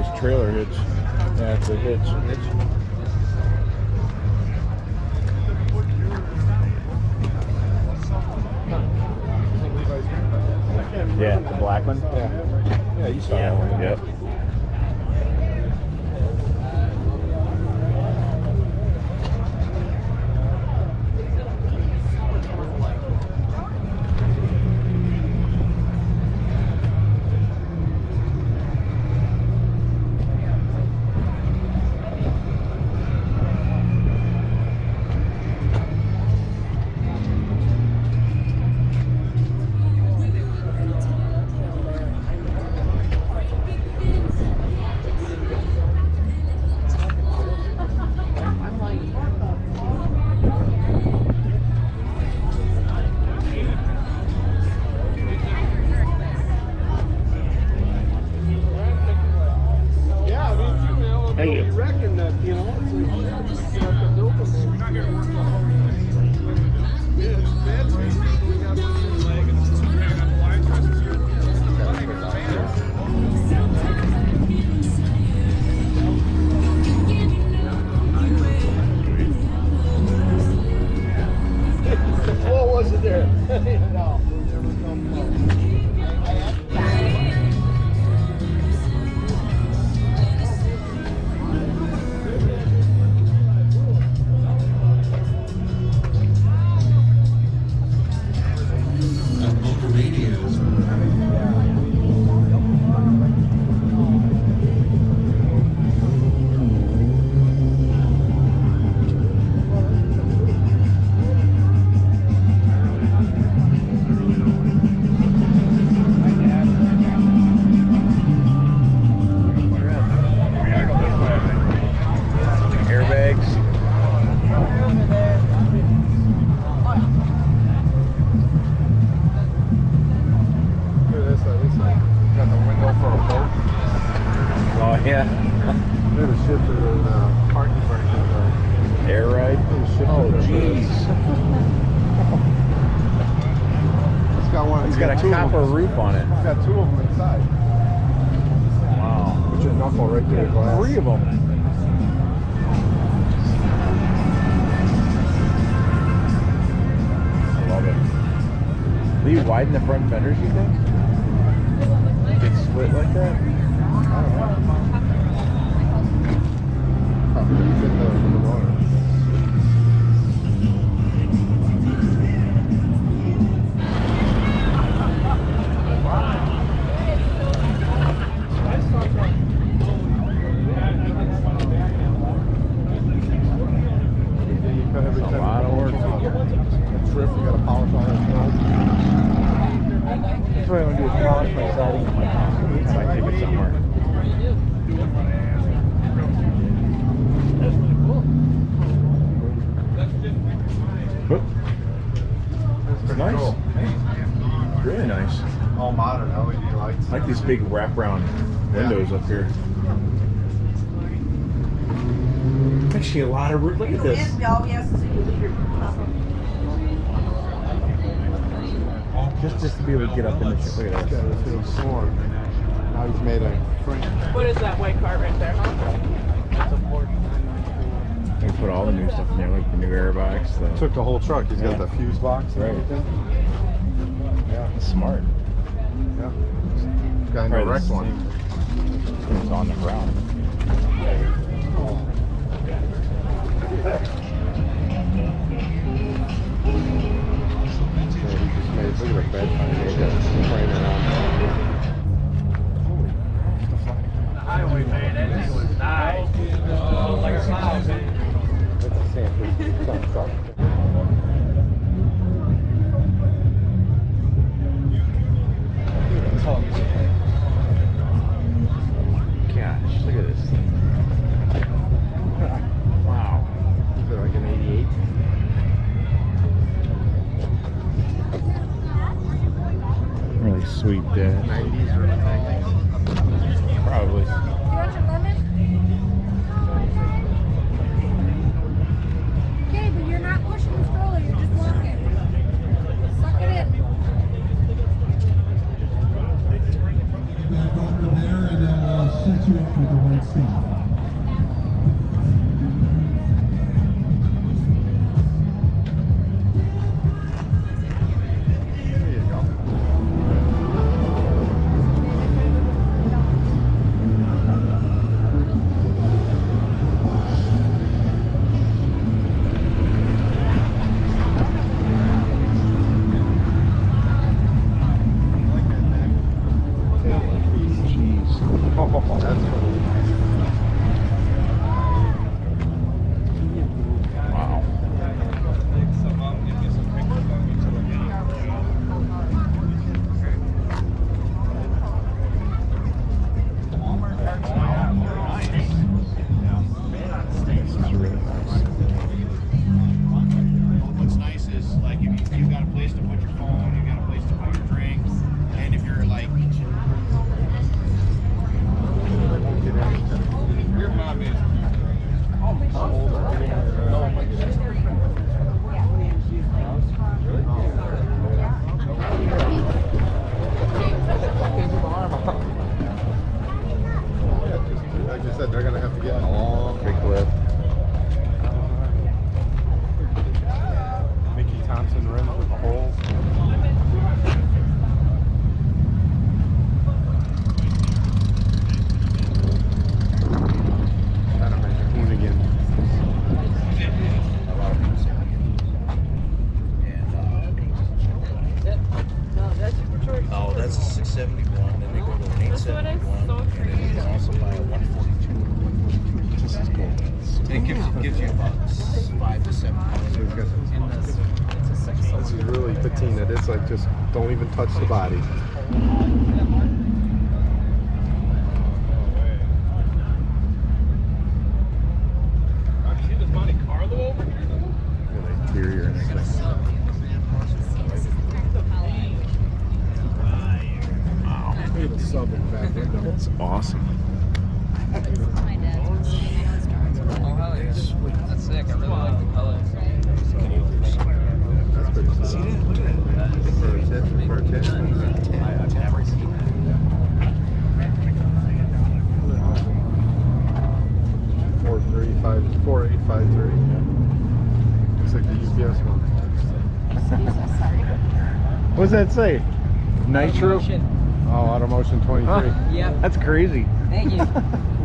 His trailer hitch. Yeah, it's a hitch. Yeah, the black one. Yeah. Yeah, you saw that one. Yep. Widen the front fenders, you think? Big split like that? I don't know. Probably I like these big wraparound windows up here. Actually, a lot of roof. Look at this. Yes, so you leave your top on. Just, just to be able to get up in the shit. Look at Yeah, this. this little floor. Now he's made a frame. What is that white car right there, huh? They put all the new stuff in there, like the new airbox. The, Took the whole truck. He's Yeah. got the fuse box and Right. everything. Yeah, smart. Yeah. In the Probably wrecked one. It's on the ground. Yeah, just made, look at the bed sweet. Probably. Okay, but you're not pushing the stroller, you're just walking. Suck it in. The and then we'll set you up for the. That's awesome. Oh, hell yeah. That's sick. I really like the colors. That? Four three five four eight five three. Looks like the UPS one. What does that say? Nitro. Oh, Automotion 23. Huh? That's crazy. Thank you.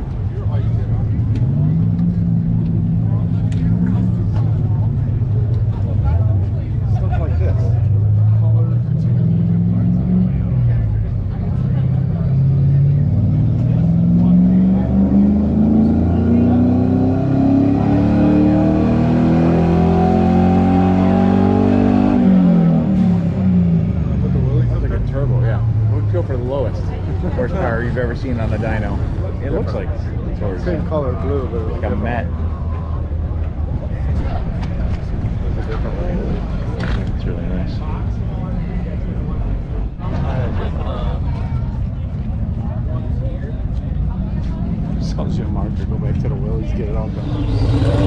Europa.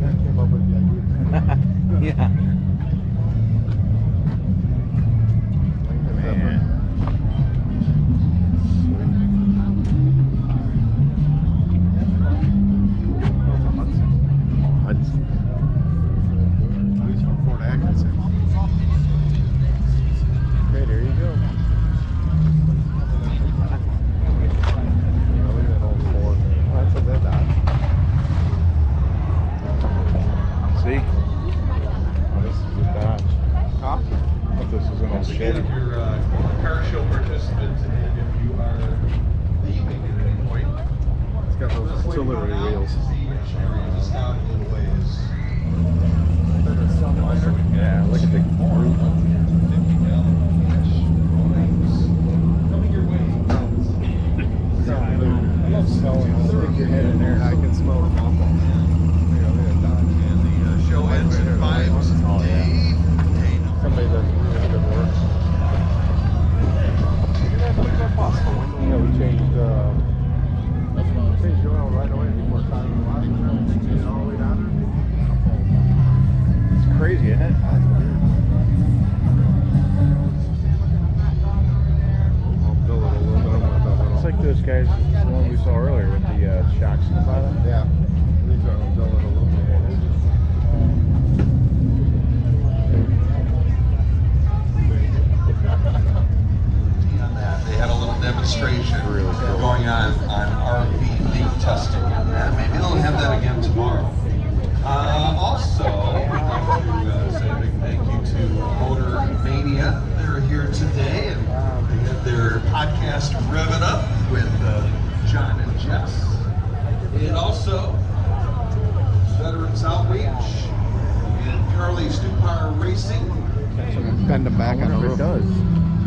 came up with the idea. yeah. wheels. Yeah, look at the. I love smelling. Stick your head in there, I can smell. we saw earlier with the uh, shocks in the bottom. Yeah. back on it does.